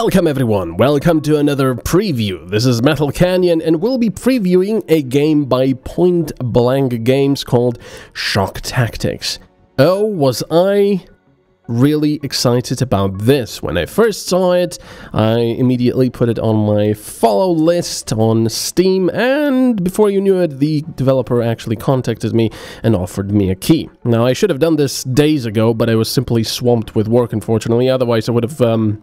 Welcome everyone, welcome to another preview. This is Metal Canyon and we'll be previewing a game by Point Blank Games called Shock Tactics. Oh, was I really excited about this. When I first saw it, I immediately put it on my follow list on Steam, and before you knew it, the developer actually contacted me and offered me a key. Now, I should have done this days ago, but I was simply swamped with work, unfortunately. Otherwise, I would have um,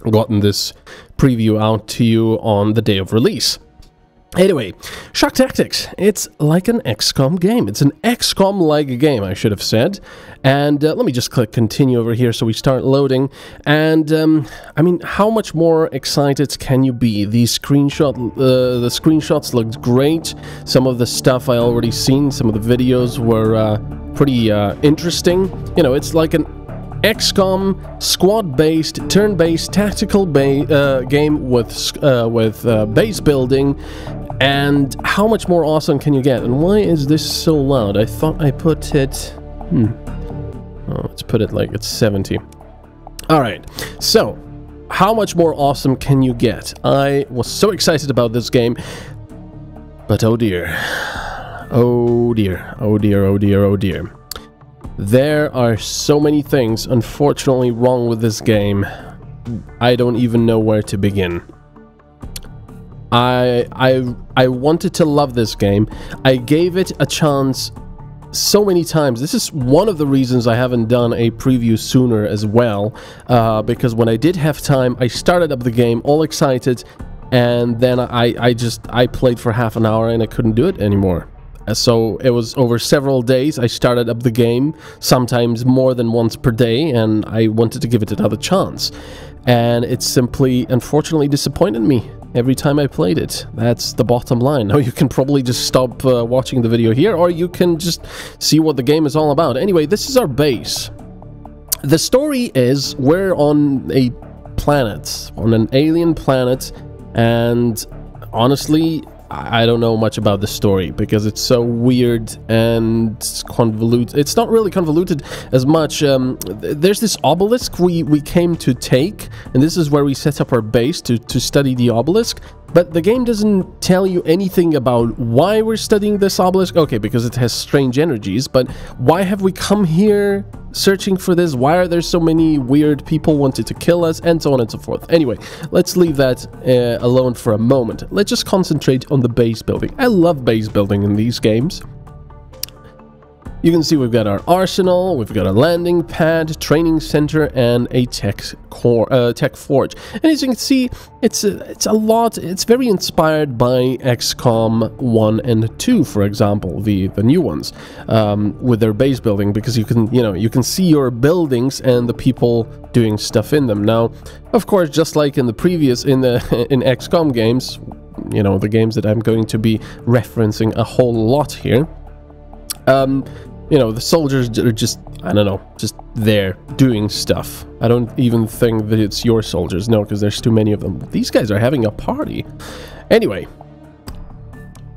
gotten this preview out to you on the day of release. Anyway, Shock Tactics. It's like an XCOM game. It's an XCOM-like game, I should have said. And uh, let me just click continue over here so we start loading. And, um, I mean, how much more excited can you be? The screenshot, uh, the screenshots looked great. Some of the stuff I already seen, some of the videos were uh, pretty uh, interesting. You know, it's like an XCOM squad-based, turn-based tactical ba uh, game with uh, with uh, base building. And how much more awesome can you get? And why is this so loud? I thought I put it. Hmm. Oh, let's put it like it's 70. All right. So, how much more awesome can you get? I was so excited about this game, but oh dear. Oh dear. Oh dear. Oh dear. Oh dear. There are so many things, unfortunately, wrong with this game. I don't even know where to begin. I I I wanted to love this game. I gave it a chance so many times. This is one of the reasons I haven't done a preview sooner as well, uh, because when I did have time, I started up the game all excited, and then I I just I played for half an hour and I couldn't do it anymore. Uh, so it was over several days. I started up the game, sometimes more than once per day, and I wanted to give it another chance. And it simply, unfortunately, disappointed me every time I played it. That's the bottom line. Now you can probably just stop uh, watching the video here, or you can just see what the game is all about. Anyway, this is our base. The story is we're on a planet, on an alien planet, and honestly, I don't know much about the story because it's so weird and convoluted. It's not really convoluted as much. Um, there's this obelisk we, we came to take, and this is where we set up our base to, to study the obelisk. But the game doesn't tell you anything about why we're studying this obelisk. Okay, because it has strange energies, but why have we come here searching for this? Why are there so many weird people wanted to kill us? And so on and so forth. Anyway, let's leave that uh, alone for a moment. Let's just concentrate on the base building. I love base building in these games. You can see we've got our arsenal, we've got a landing pad, training center, and a tech core, uh, tech forge. And as you can see, it's a, it's a lot. It's very inspired by XCOM 1 and 2, for example, the the new ones, um, with their base building, because you can you know you can see your buildings and the people doing stuff in them. Now, of course, just like in the previous in the in XCOM games, you know the games that I'm going to be referencing a whole lot here. Um, you know, the soldiers are just, I don't know, just there doing stuff. I don't even think that it's your soldiers, no, because there's too many of them. These guys are having a party. Anyway,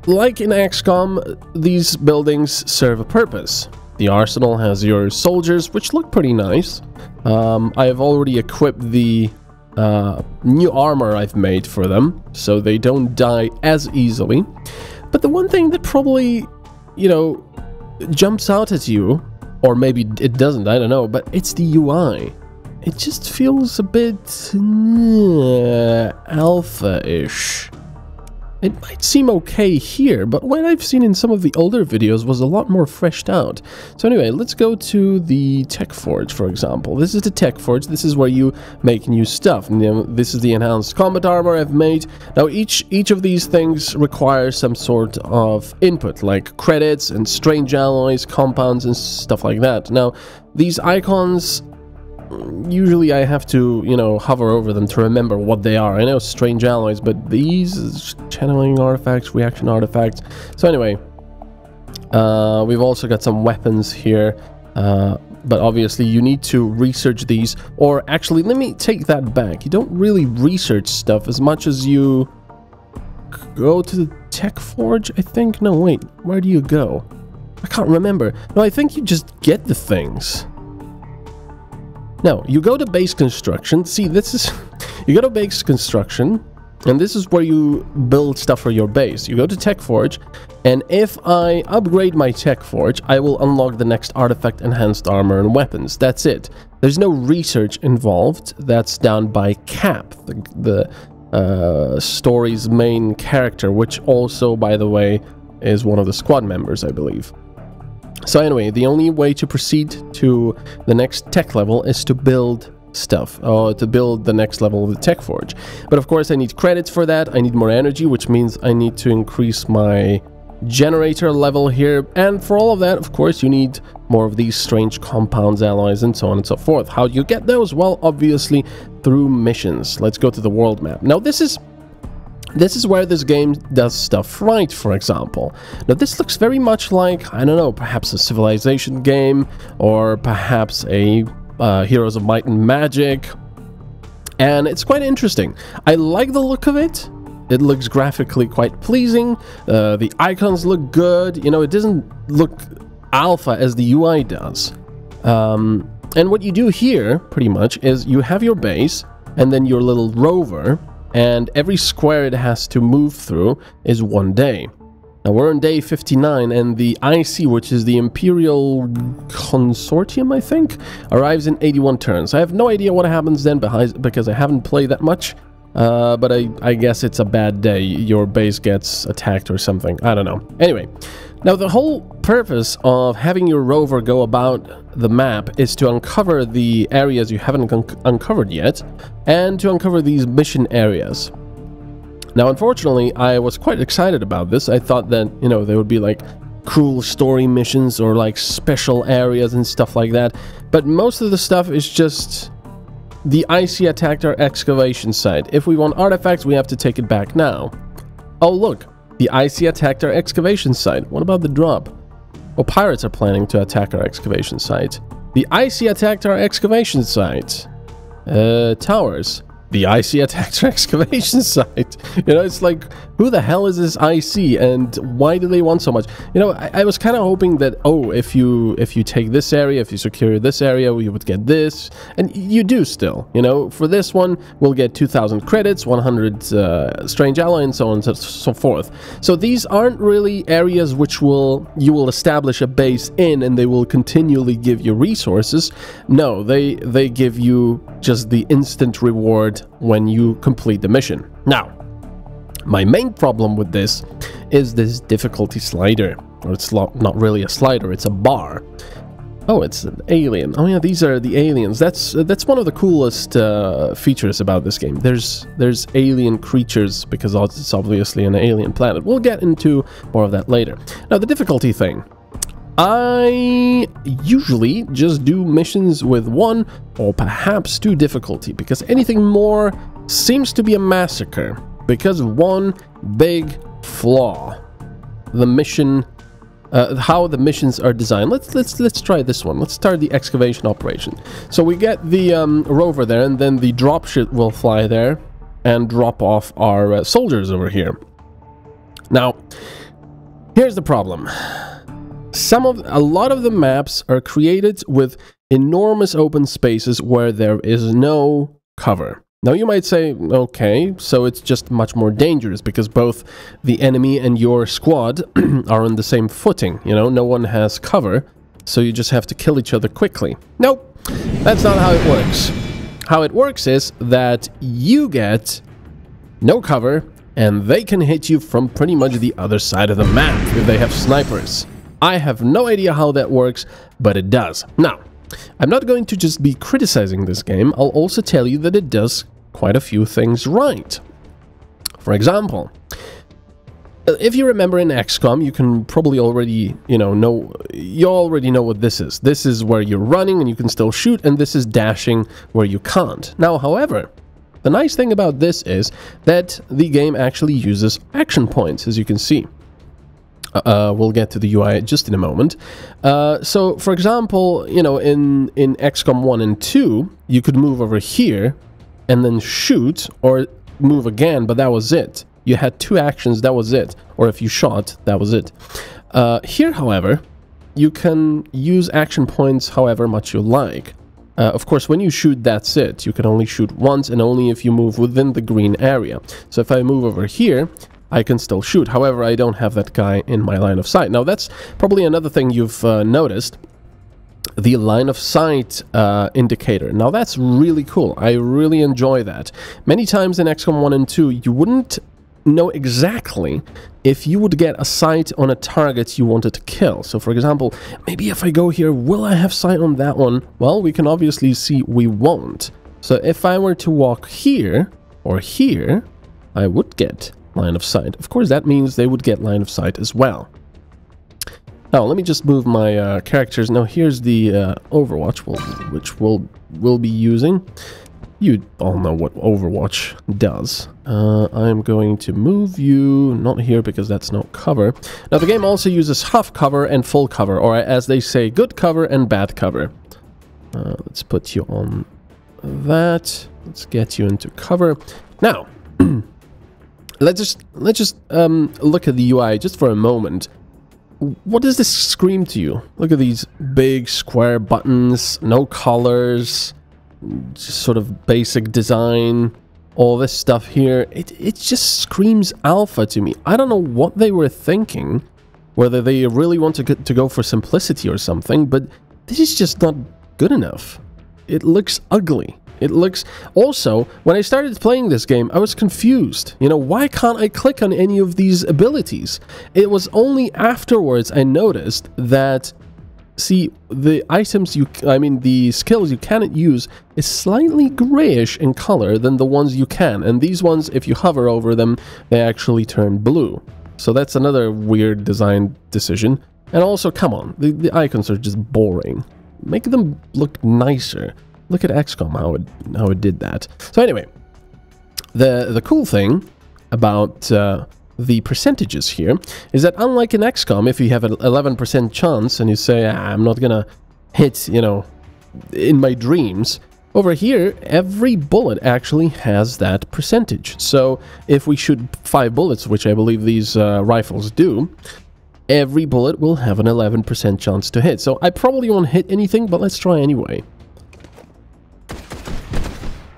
like in XCOM, these buildings serve a purpose. The arsenal has your soldiers, which look pretty nice. Um, I have already equipped the uh, new armor I've made for them, so they don't die as easily. But the one thing that probably, you know, jumps out at you, or maybe it doesn't, I don't know, but it's the UI. It just feels a bit uh, alpha-ish. It might seem okay here, but what I've seen in some of the older videos was a lot more freshed out. So anyway, let's go to the Tech Forge, for example. This is the Tech Forge. This is where you make new stuff. this is the enhanced combat armor I've made. Now, each, each of these things requires some sort of input, like credits and strange alloys, compounds, and stuff like that. Now, these icons usually I have to, you know, hover over them to remember what they are. I know strange alloys, but these channeling artifacts, reaction artifacts. So anyway, uh, we've also got some weapons here. Uh, but obviously you need to research these or actually let me take that back you don't really research stuff as much as you go to the tech forge i think no wait where do you go i can't remember no i think you just get the things now, you go to base construction. See, this is... You go to base construction, and this is where you build stuff for your base. You go to Tech Forge, and if I upgrade my Tech Forge, I will unlock the next artifact, enhanced armor, and weapons. That's it. There's no research involved. That's done by Cap, the, the uh, story's main character, which also, by the way, is one of the squad members, I believe. So anyway, the only way to proceed to the next tech level is to build stuff or to build the next level of the tech forge. But of course i need credits for that. I need more energy which means i need to increase my generator level here. And for all of that of course you need more of these strange compounds alloys and so on and so forth. How do you get those? Well obviously through missions. Let's go to the world map. Now this is this is where this game does stuff right, for example. Now this looks very much like, I don't know, perhaps a Civilization game, or perhaps a uh, Heroes of Might and Magic, and it's quite interesting. I like the look of it. It looks graphically quite pleasing. Uh, the icons look good. You know, it doesn't look alpha as the UI does. Um, and what you do here, pretty much, is you have your base and then your little rover and every square it has to move through is one day. Now we're on day 59 and the IC, which is the Imperial Consortium, I think, arrives in 81 turns. I have no idea what happens then because I haven't played that much, uh, but I, I guess it's a bad day. Your base gets attacked or something. I don't know. Anyway, now the whole purpose of having your rover go about the map is to uncover the areas you haven't un uncovered yet and to uncover these mission areas. Now, unfortunately, I was quite excited about this. I thought that, you know, there would be like cool story missions or like special areas and stuff like that. But most of the stuff is just the IC attacked our excavation site. If we want artifacts, we have to take it back now. Oh, look, the IC attacked our excavation site. What about the drop? Well, pirates are planning to attack our excavation site. The IC attacked our excavation site. Uh, towers the IC attacked excavation site. You know, it's like, who the hell is this IC and why do they want so much? You know, I, I was kind of hoping that, oh, if you if you take this area, if you secure this area, we would get this. And you do still, you know, for this one, we'll get 2,000 credits, 100 uh, strange alloy, and so on and so, so forth. So these aren't really areas which will you will establish a base in and they will continually give you resources. No, they they give you just the instant reward when you complete the mission. Now, my main problem with this is this difficulty slider. Or it's not really a slider, it's a bar. Oh, it's an alien. Oh yeah, these are the aliens. That's that's one of the coolest uh, features about this game. There's there's alien creatures because it's obviously an alien planet. We'll get into more of that later. Now the difficulty thing. I usually just do missions with one or perhaps two difficulty because anything more seems to be a massacre because of one big flaw. The mission uh, how the missions are designed. Let's let's let's try this one. Let's start the excavation operation. So we get the um, rover there, and then the dropship will fly there and drop off our uh, soldiers over here. Now, here's the problem. Some of a lot of the maps are created with enormous open spaces where there is no cover. Now you might say, okay, so it's just much more dangerous because both the enemy and your squad are on the same footing, you know, no one has cover, so you just have to kill each other quickly. Nope, that's not how it works. How it works is that you get no cover and they can hit you from pretty much the other side of the map if they have snipers. I have no idea how that works, but it does. Now, I'm not going to just be criticizing this game, I'll also tell you that it does quite a few things right. For example, uh, if you remember in XCOM, you can probably already, you know, know you already know what this is. This is where you're running and you can still shoot, and this is dashing where you can't. Now, however, the nice thing about this is that the game actually uses action points, as you can see. Uh, we'll get to the UI just in a moment. Uh, so, for example, you know, in, in XCOM 1 and 2, you could move over here and then shoot or move again, but that was it. You had two actions, that was it. Or if you shot, that was it. Uh, here, however, you can use action points however much you like. Uh, of course, when you shoot, that's it. You can only shoot once and only if you move within the green area. So if I move over here, I can still shoot. However, I don't have that guy in my line of sight. Now, that's probably another thing you've uh, noticed. The line of sight uh, indicator. Now, that's really cool. I really enjoy that. Many times in XCOM 1 and 2, you wouldn't know exactly if you would get a sight on a target you wanted to kill. So for example, maybe if I go here, will I have sight on that one? Well, we can obviously see we won't. So if I were to walk here or here, I would get line of sight. Of course, that means they would get line of sight as well. Now, let me just move my uh, characters. Now, here's the uh, Overwatch, we'll, which we'll, we'll be using. You all know what Overwatch does. Uh, I'm going to move you, not here because that's no cover. Now the game also uses half cover and full cover, or as they say, good cover and bad cover. Uh, let's put you on that. Let's get you into cover. Now, let's just let's just um, look at the UI just for a moment. What does this scream to you? Look at these big square buttons, no colors just sort of basic design, all this stuff here, it, it just screams alpha to me. I don't know what they were thinking, whether they really want to, to go for simplicity or something, but this is just not good enough. It looks ugly. It looks... Also, when I started playing this game, I was confused. You know, why can't I click on any of these abilities? It was only afterwards I noticed that see the items you i mean the skills you cannot use is slightly grayish in color than the ones you can and these ones if you hover over them they actually turn blue so that's another weird design decision and also come on the, the icons are just boring make them look nicer look at xcom how it how it did that so anyway the the cool thing about uh, the percentages here is that unlike in XCOM, if you have an 11% chance and you say, ah, I'm not gonna hit, you know, in my dreams, over here, every bullet actually has that percentage. So if we shoot five bullets, which I believe these uh, rifles do, every bullet will have an 11% chance to hit. So I probably won't hit anything, but let's try anyway.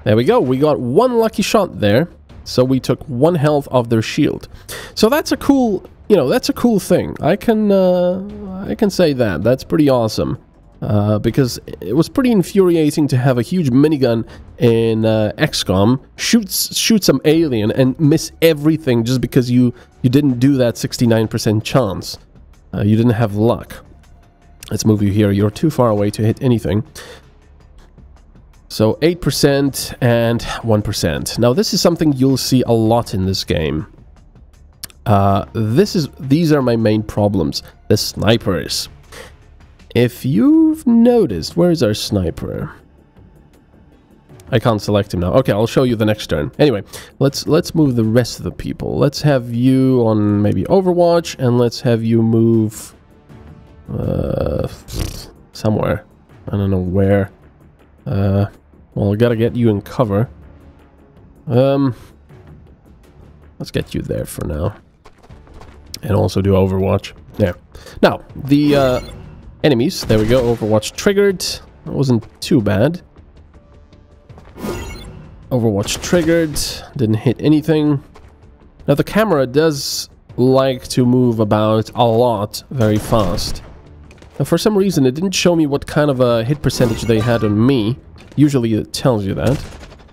There we go, we got one lucky shot there. So we took one health off their shield. So that's a cool, you know, that's a cool thing. I can, uh, I can say that. That's pretty awesome. Uh, because it was pretty infuriating to have a huge minigun in uh, XCOM shoot shoot some alien and miss everything just because you you didn't do that 69% chance. Uh, you didn't have luck. Let's move you here. You're too far away to hit anything. So 8% and 1%. Now this is something you'll see a lot in this game. Uh, this is These are my main problems. The snipers. If you've noticed, where is our sniper? I can't select him now. Okay, I'll show you the next turn. Anyway, let's let's move the rest of the people. Let's have you on maybe Overwatch, and let's have you move uh, somewhere. I don't know where. Uh, well, I gotta get you in cover. Um, let's get you there for now. And also do Overwatch. There. Now, the uh, enemies. There we go. Overwatch triggered. That wasn't too bad. Overwatch triggered. Didn't hit anything. Now, the camera does like to move about a lot very fast. And for some reason, it didn't show me what kind of a hit percentage they had on me. Usually it tells you that.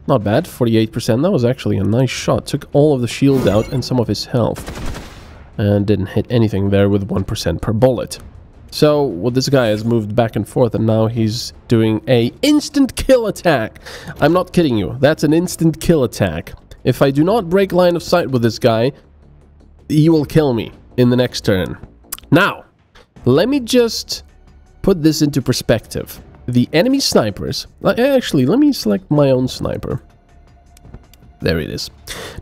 Not bad, 48%. That was actually a nice shot. Took all of the shield out and some of his health. And didn't hit anything there with 1% per bullet. So, well, this guy has moved back and forth and now he's doing a instant kill attack. I'm not kidding you. That's an instant kill attack. If I do not break line of sight with this guy, he will kill me in the next turn. Now, let me just put this into perspective the enemy snipers... Uh, actually, let me select my own sniper. There it is.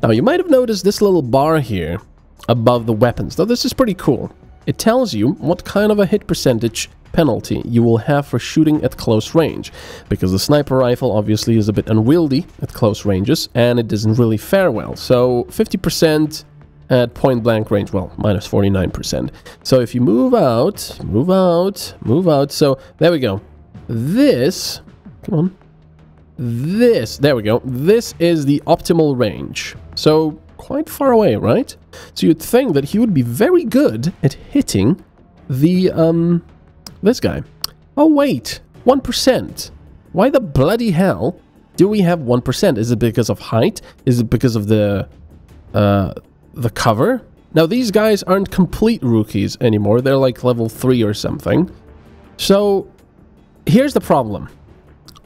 Now, you might have noticed this little bar here above the weapons. Now, this is pretty cool. It tells you what kind of a hit percentage penalty you will have for shooting at close range, because the sniper rifle obviously is a bit unwieldy at close ranges, and it doesn't really fare well. So 50% at point blank range, well, minus 49%. So if you move out, move out, move out, so there we go. This Come on. This, there we go. This is the optimal range. So quite far away, right? So you'd think that he would be very good at hitting the, um, this guy. Oh, wait. 1%. Why the bloody hell do we have 1%? Is it because of height? Is it because of the, uh, the cover? Now, these guys aren't complete rookies anymore. They're like level 3 or something. So, here's the problem.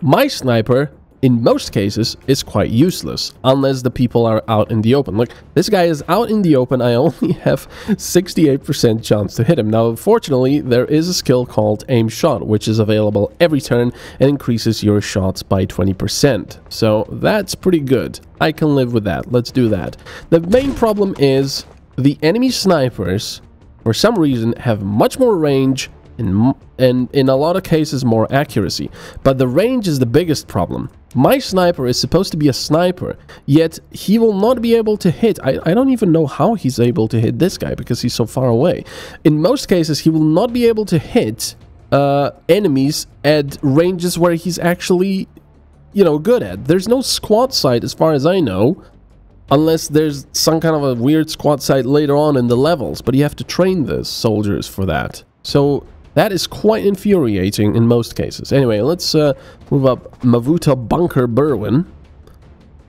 My sniper in most cases, is quite useless, unless the people are out in the open. Look, this guy is out in the open, I only have 68% chance to hit him. Now, fortunately, there is a skill called Aim Shot, which is available every turn and increases your shots by 20%. So that's pretty good. I can live with that. Let's do that. The main problem is the enemy snipers, for some reason, have much more range and, and in a lot of cases more accuracy. But the range is the biggest problem. My sniper is supposed to be a sniper, yet he will not be able to hit. I, I don't even know how he's able to hit this guy because he's so far away. In most cases, he will not be able to hit uh, enemies at ranges where he's actually, you know, good at. There's no squad sight as far as I know, unless there's some kind of a weird squad sight later on in the levels, but you have to train the soldiers for that. So that is quite infuriating in most cases. Anyway, let's uh, move up Mavuta Bunker Berwin.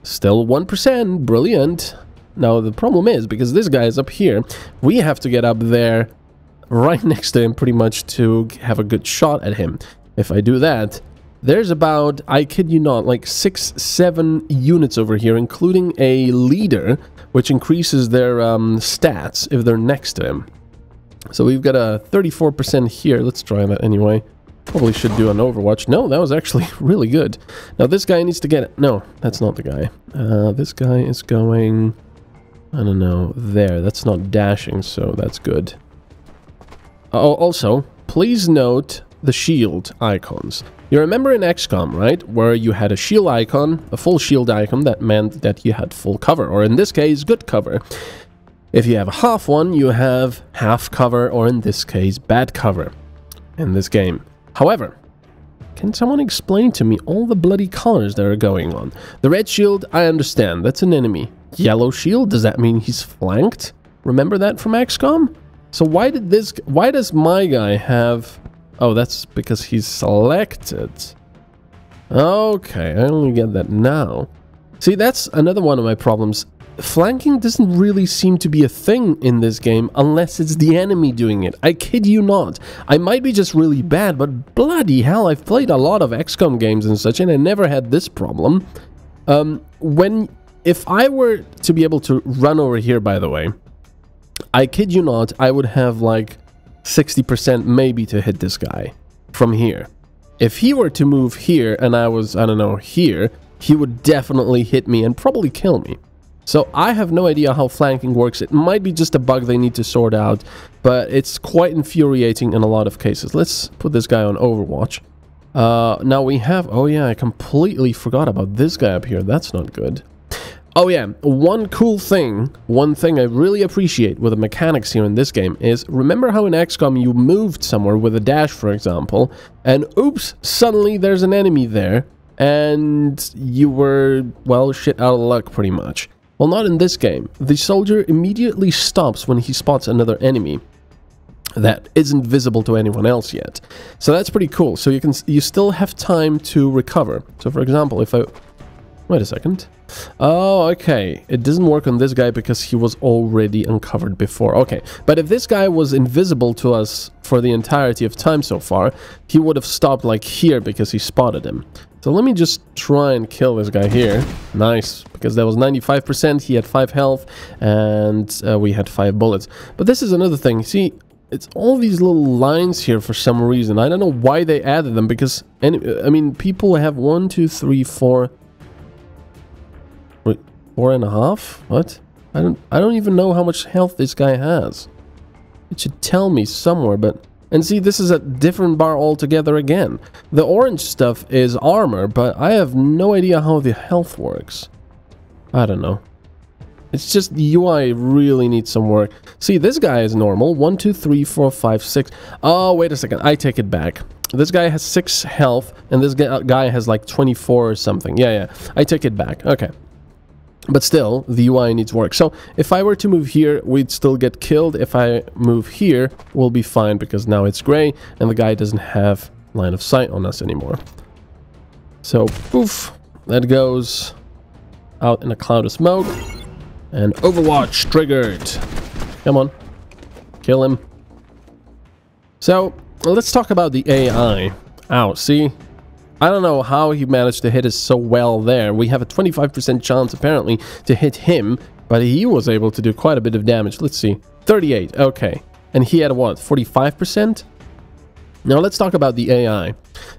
Still 1%, brilliant. Now the problem is, because this guy is up here, we have to get up there right next to him pretty much to have a good shot at him. If I do that, there's about, I kid you not, like 6, 7 units over here, including a leader, which increases their um, stats if they're next to him. So we've got a 34% here. Let's try that anyway. Probably should do an Overwatch. No, that was actually really good. Now this guy needs to get it. No, that's not the guy. Uh, this guy is going... I don't know. There. That's not dashing, so that's good. Oh, also, please note the shield icons. You remember in XCOM, right? Where you had a shield icon, a full shield icon that meant that you had full cover, or in this case, good cover. If you have a half one, you have half cover, or in this case, bad cover in this game. However, can someone explain to me all the bloody colors that are going on? The red shield, I understand, that's an enemy. Yellow shield, does that mean he's flanked? Remember that from XCOM? So why did this, why does my guy have, oh, that's because he's selected. Okay, I only get that now. See, that's another one of my problems flanking doesn't really seem to be a thing in this game unless it's the enemy doing it. I kid you not. I might be just really bad, but bloody hell, I've played a lot of XCOM games and such, and I never had this problem. Um, when, if I were to be able to run over here, by the way, I kid you not, I would have like 60% maybe to hit this guy from here. If he were to move here and I was, I don't know, here, he would definitely hit me and probably kill me. So I have no idea how flanking works. It might be just a bug they need to sort out, but it's quite infuriating in a lot of cases. Let's put this guy on Overwatch. Uh, now we have... Oh yeah, I completely forgot about this guy up here. That's not good. Oh yeah, one cool thing, one thing I really appreciate with the mechanics here in this game is, remember how in XCOM you moved somewhere with a dash, for example, and oops, suddenly there's an enemy there, and you were, well, shit out of luck pretty much. Well, not in this game. The soldier immediately stops when he spots another enemy that isn't visible to anyone else yet. So that's pretty cool. So you can you still have time to recover. So for example, if I wait a second. Oh, okay. It doesn't work on this guy because he was already uncovered before. Okay, but if this guy was invisible to us for the entirety of time so far, he would have stopped like here because he spotted him. So let me just try and kill this guy here. Nice, because that was 95%, he had 5 health, and uh, we had 5 bullets. But this is another thing, see, it's all these little lines here for some reason. I don't know why they added them, because, any, I mean, people have one, two, three, four, wait, four and a half? What? I don't, I don't even know how much health this guy has. It should tell me somewhere, but... And see, this is a different bar altogether again. The orange stuff is armor, but I have no idea how the health works. I don't know. It's just the UI really needs some work. See, this guy is normal. One, two, three, four, five, six. Oh, wait a second. I take it back. This guy has 6 health, and this guy has like 24 or something. Yeah, yeah. I take it back. Okay. But still, the UI needs work. So if I were to move here, we'd still get killed. If I move here, we'll be fine because now it's gray and the guy doesn't have line of sight on us anymore. So, poof, that goes out in a cloud of smoke. And Overwatch triggered. Come on. Kill him. So, let's talk about the AI. Ow, see? I don't know how he managed to hit us so well there. We have a 25% chance, apparently, to hit him, but he was able to do quite a bit of damage. Let's see. 38, okay. And he had what, 45%? Now let's talk about the AI.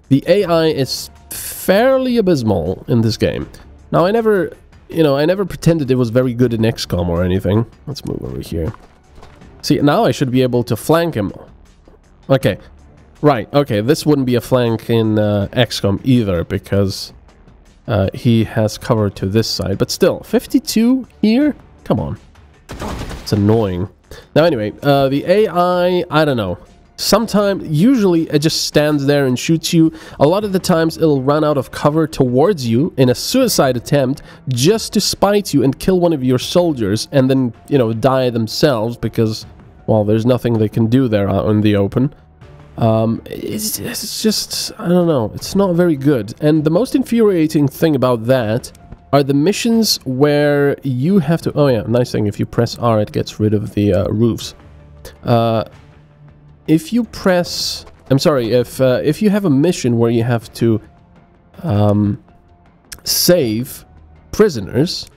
The AI is fairly abysmal in this game. Now I never, you know, I never pretended it was very good in XCOM or anything. Let's move over here. See, now I should be able to flank him. Okay, right, okay, this wouldn't be a flank in uh, XCOM either because uh, he has cover to this side. But still, 52 here? Come on. It's annoying. Now anyway, uh, the AI, I don't know. Sometimes, usually it just stands there and shoots you. A lot of the times it'll run out of cover towards you in a suicide attempt just to spite you and kill one of your soldiers and then, you know, die themselves because, well, there's nothing they can do there in the open. Um, it's, it's just, I don't know, it's not very good. And the most infuriating thing about that are the missions where you have to... Oh yeah, nice thing, if you press R it gets rid of the uh, roofs. Uh, if you press... I'm sorry, if uh, if you have a mission where you have to um, save prisoners,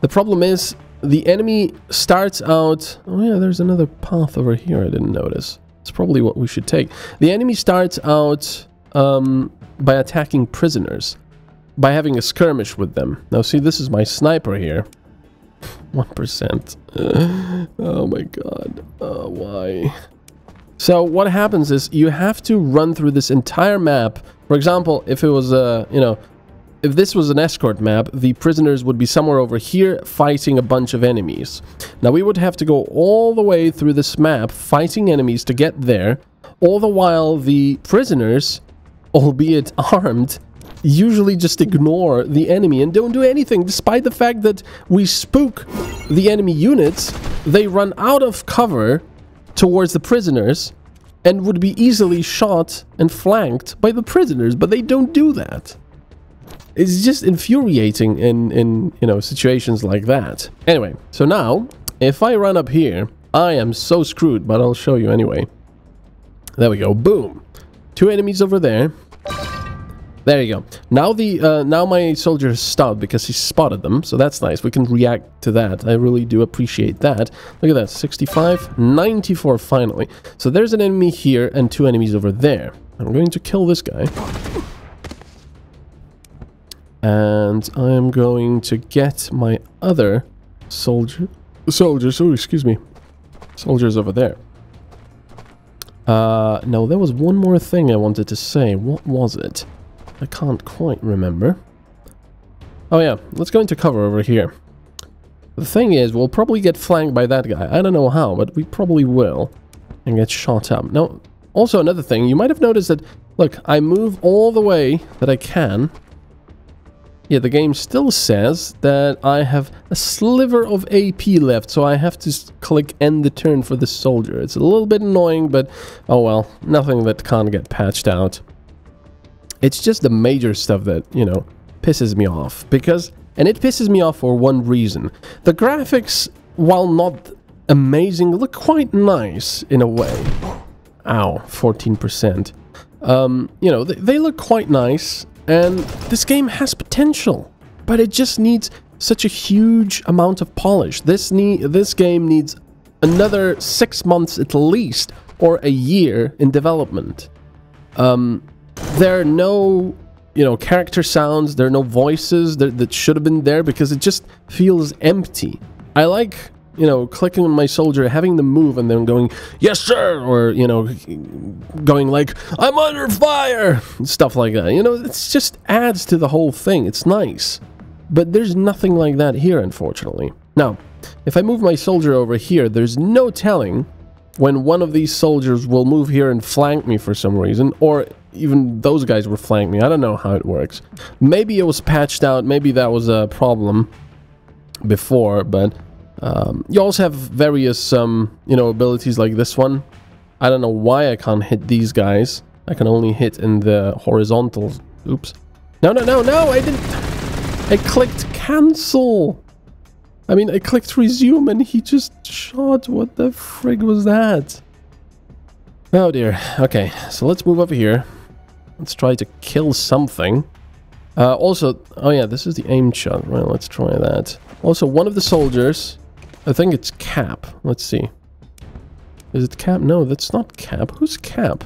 the problem is the enemy starts out... Oh yeah, there's another path over here I didn't notice. It's probably what we should take. The enemy starts out um, by attacking prisoners, by having a skirmish with them. Now see, this is my sniper here. 1%. oh my god. Uh, why? So what happens is you have to run through this entire map. For example, if it was a, you know, if this was an escort map, the prisoners would be somewhere over here fighting a bunch of enemies. Now we would have to go all the way through this map fighting enemies to get there, all the while the prisoners, albeit armed, usually just ignore the enemy and don't do anything despite the fact that we spook the enemy units, they run out of cover towards the prisoners and would be easily shot and flanked by the prisoners, but they don't do that. It's just infuriating in, in you know, situations like that. Anyway, so now, if I run up here, I am so screwed, but I'll show you anyway. There we go, boom. Two enemies over there. There you go. Now the uh, now my soldier stopped because he spotted them, so that's nice. We can react to that. I really do appreciate that. Look at that, 65, 94 finally. So there's an enemy here and two enemies over there. I'm going to kill this guy. And I am going to get my other soldier... Soldiers, oh, excuse me. Soldiers over there. Uh, no, there was one more thing I wanted to say. What was it? I can't quite remember. Oh yeah, let's go into cover over here. The thing is, we'll probably get flanked by that guy. I don't know how, but we probably will. And get shot up. Now, also another thing, you might have noticed that, look, I move all the way that I can. Yeah, the game still says that I have a sliver of AP left, so I have to click end the turn for the soldier. It's a little bit annoying, but oh well, nothing that can't get patched out. It's just the major stuff that, you know, pisses me off. Because, and it pisses me off for one reason. The graphics, while not amazing, look quite nice in a way. Ow, 14%. Um, you know, they, they look quite nice, and this game has potential. But it just needs such a huge amount of polish. This need this game needs another six months at least, or a year in development. Um, there are no you know character sounds there are no voices that, that should have been there because it just feels empty i like you know clicking on my soldier having them move and then going yes sir or you know going like i'm under fire stuff like that. You know it just adds to the whole thing. It's nice. But there's nothing like that here unfortunately. Now, if I move my soldier over here, there's no telling when one of these soldiers will move here and flank me for some reason, or even those guys will flank me. I don't know how it works. Maybe it was patched out, maybe that was a problem before, but um, you also have various, um, you know, abilities like this one. I don't know why I can't hit these guys. I can only hit in the horizontal. Oops. No, no, no, no, I didn't. I clicked cancel. I mean, I clicked resume and he just shot. What the frig was that? Oh dear. Okay, so let's move over here. Let's try to kill something. Uh, also, oh yeah, this is the aim shot. Well, let's try that. Also, one of the soldiers, I think it's Cap. Let's see. Is it Cap? No, that's not Cap. Who's Cap?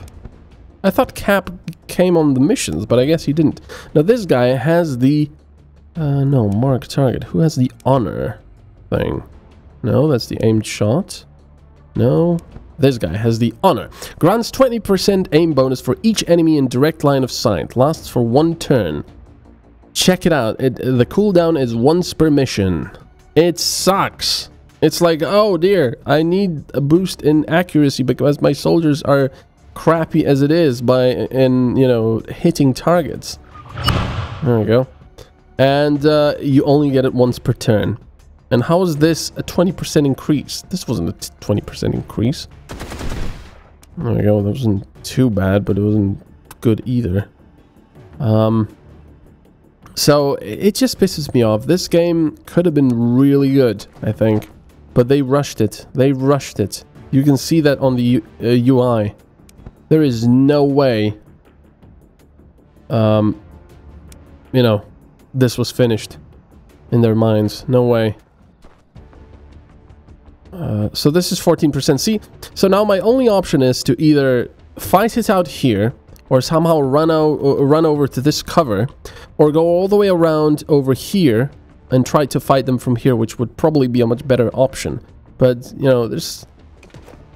I thought Cap came on the missions, but I guess he didn't. Now, this guy has the... Uh, no, mark target. Who has the honor thing? No, that's the aimed shot. No, this guy has the honor. Grants 20% aim bonus for each enemy in direct line of sight. Lasts for one turn. Check it out. It, the cooldown is once per mission. It sucks. It's like, oh dear, I need a boost in accuracy because my soldiers are crappy as it is by in you know hitting targets. There we go. And uh, you only get it once per turn. And how is this a 20% increase? This wasn't a 20% increase. There we go. That wasn't too bad, but it wasn't good either. Um, so it just pisses me off. This game could have been really good, I think. But they rushed it. They rushed it. You can see that on the uh, UI. There is no way, um, you know, this was finished in their minds. No way. Uh, so this is 14%. See, so now my only option is to either fight it out here or somehow run, out, uh, run over to this cover or go all the way around over here and try to fight them from here, which would probably be a much better option. But, you know, there's...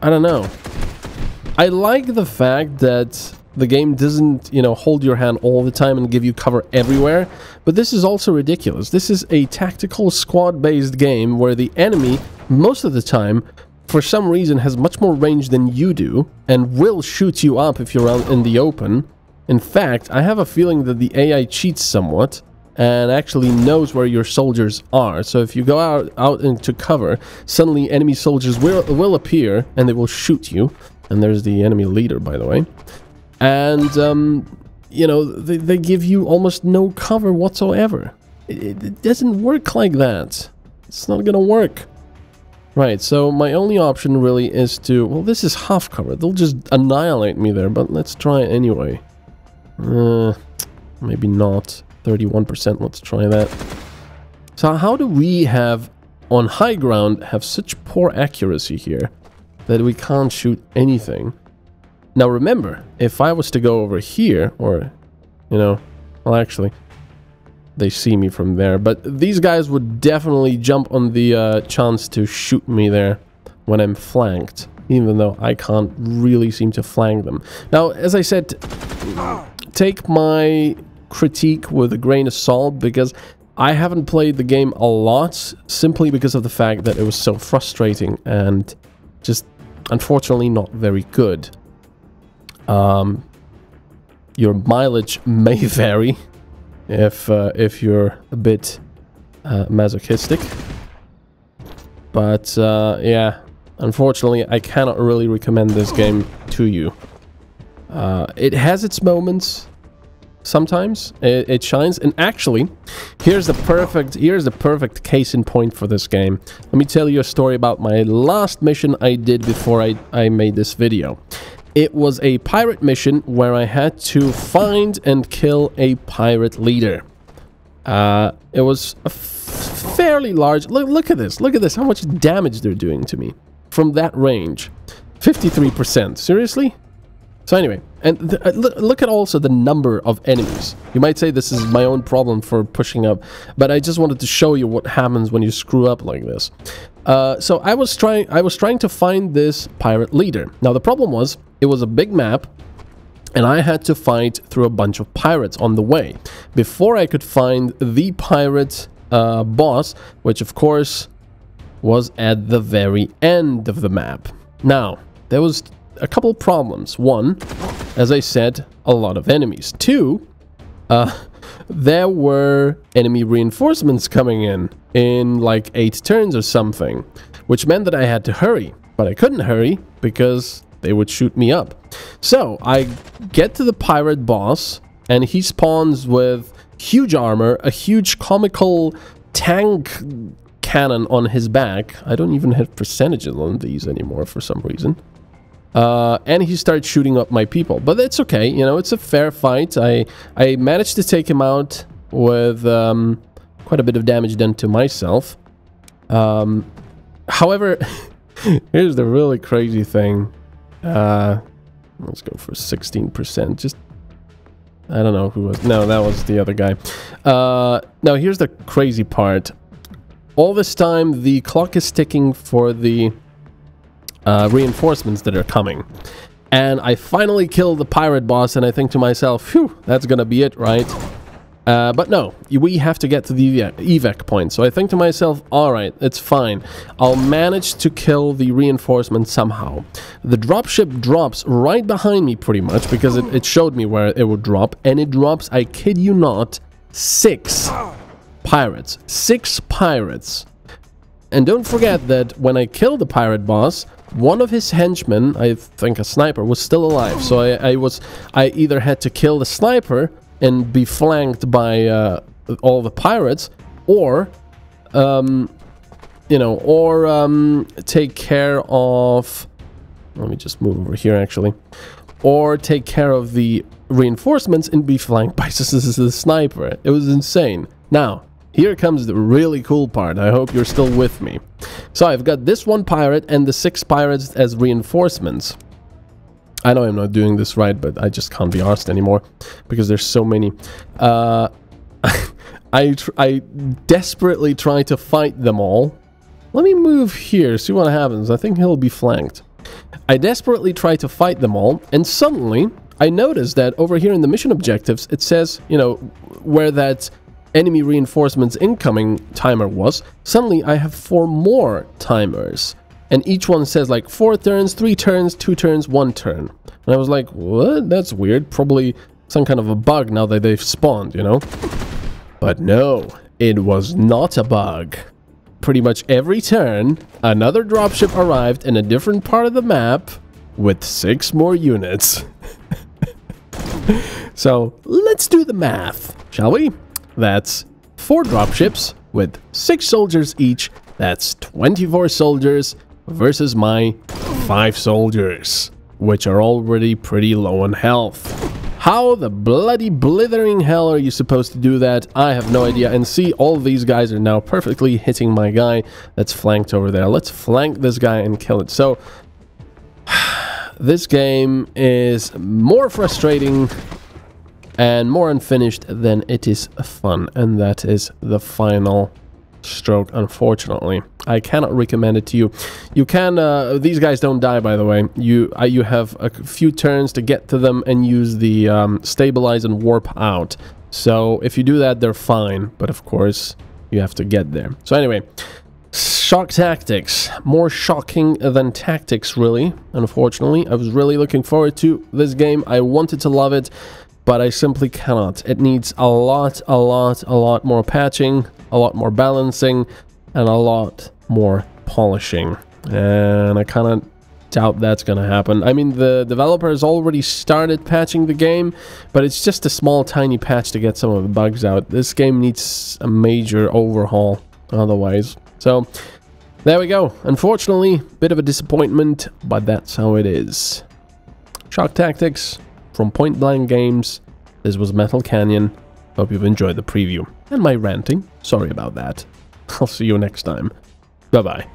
I don't know. I like the fact that the game doesn't, you know, hold your hand all the time and give you cover everywhere, but this is also ridiculous. This is a tactical squad-based game where the enemy, most of the time, for some reason has much more range than you do and will shoot you up if you're out in the open. In fact, I have a feeling that the AI cheats somewhat and actually knows where your soldiers are. So if you go out, out into cover, suddenly enemy soldiers will, will appear and they will shoot you. And there's the enemy leader, by the way. And, um, you know, they, they give you almost no cover whatsoever. It, it doesn't work like that. It's not gonna work. Right, so my only option really is to... Well, this is half cover. They'll just annihilate me there, but let's try it anyway. Uh, maybe not. 31%, let's try that. So how do we have, on high ground, have such poor accuracy here? that we can't shoot anything. Now remember, if I was to go over here, or, you know, well actually, they see me from there, but these guys would definitely jump on the uh, chance to shoot me there when I'm flanked, even though I can't really seem to flank them. Now, as I said, take my critique with a grain of salt, because I haven't played the game a lot, simply because of the fact that it was so frustrating and just unfortunately not very good. Um, your mileage may vary if uh, if you're a bit uh, masochistic, but uh, yeah, unfortunately, I cannot really recommend this game to you. Uh, it has its moments. Sometimes it, it, shines, and actually, here's the perfect here's the perfect case in point for this game. Let me tell you a story about my last mission I did before I, I made this video. It was a pirate mission where I had to find and kill a pirate leader. Uh, it was a fairly large... Look, look at this. Look at this. How much damage they're doing to me from that range. 53%. Seriously? So anyway, and uh, look, at also the number of enemies. You might say this is my own problem for pushing up, but I just wanted to show you what happens when you screw up like this. Uh, so I was trying, I was trying to find this pirate leader. Now the problem was, it was a big map, and I had to fight through a bunch of pirates on the way before I could find the pirate uh, boss, which of course was at the very end of the map. Now, there was a couple problems. One, as I said, a lot of enemies. Two, uh, there were enemy reinforcements coming in in like eight turns or something, which meant that I had to hurry. But I couldn't hurry because they would shoot me up. So I get to the pirate boss and he spawns with huge armor, a huge comical tank cannon on his back. I don't even have percentages on these anymore for some reason. Uh, and he starts shooting up my people. But it's okay, you know, it's a fair fight. I, I managed to take him out with um, quite a bit of damage done to myself. Um, however, here's the really crazy thing. Uh, let's go for 16%. Just, I don't know who was, no, that was the other guy. Uh, now, here's the crazy part. All this time, the clock is ticking for the uh, reinforcements that are coming. And I finally kill the pirate boss, and I think to myself, phew, that's gonna be it, right? Uh, but no, we have to get to the evac point. So I think to myself, alright, it's fine. I'll manage to kill the reinforcement somehow. The dropship drops right behind me pretty much, because it, it showed me where it would drop. And it drops, I kid you not, six pirates. Six pirates. And don't forget that when I kill the pirate boss, one of his henchmen, I think a sniper, was still alive. So I, I was, I either had to kill the sniper and be flanked by uh, all the pirates, or, um, you know, or um, take care of. Let me just move over here, actually, or take care of the reinforcements and be flanked by the sniper. It was insane. Now, here comes the really cool part. I hope you're still with me. So I've got this one pirate and the six pirates as reinforcements. I know I'm not doing this right, but I just can't be arsed anymore because there's so many. Uh, I, I desperately try to fight them all. Let me move here, see what happens. I think he'll be flanked. I desperately try to fight them all, and suddenly I notice that over here in the mission objectives, it says, you know, where that enemy reinforcements incoming timer was, suddenly I have four more timers. And each one says like four turns, three turns, two turns, one turn. And I was like, what? That's weird. Probably some kind of a bug now that they've spawned, you know? But no, it was not a bug. Pretty much every turn, another dropship arrived in a different part of the map with six more units. so let's do the math, shall we? That's 4 dropships with 6 soldiers each. That's 24 soldiers versus my 5 soldiers, which are already pretty low on health. How the bloody blithering hell are you supposed to do that? I have no idea. And see, all these guys are now perfectly hitting my guy that's flanked over there. Let's flank this guy and kill it. So, this game is more frustrating and more unfinished than it is fun and that is the final stroke unfortunately. I cannot recommend it to you. You can uh, these guys don't die by the way. You uh, you have a few turns to get to them and use the um, stabilize and warp out. So if you do that they're fine but of course you have to get there. So anyway shock tactics. More shocking than tactics really unfortunately. I was really looking forward to this game. I wanted to love it but I simply cannot. It needs a lot, a lot, a lot more patching, a lot more balancing, and a lot more polishing. And I kind of doubt that's going to happen. I mean, the developer has already started patching the game, but it's just a small, tiny patch to get some of the bugs out. This game needs a major overhaul otherwise. So, there we go. Unfortunately, bit of a disappointment, but that's how it is. Shock Tactics, from Point Blank Games, this was Metal Canyon. Hope you've enjoyed the preview and my ranting. Sorry about that. I'll see you next time. Bye bye.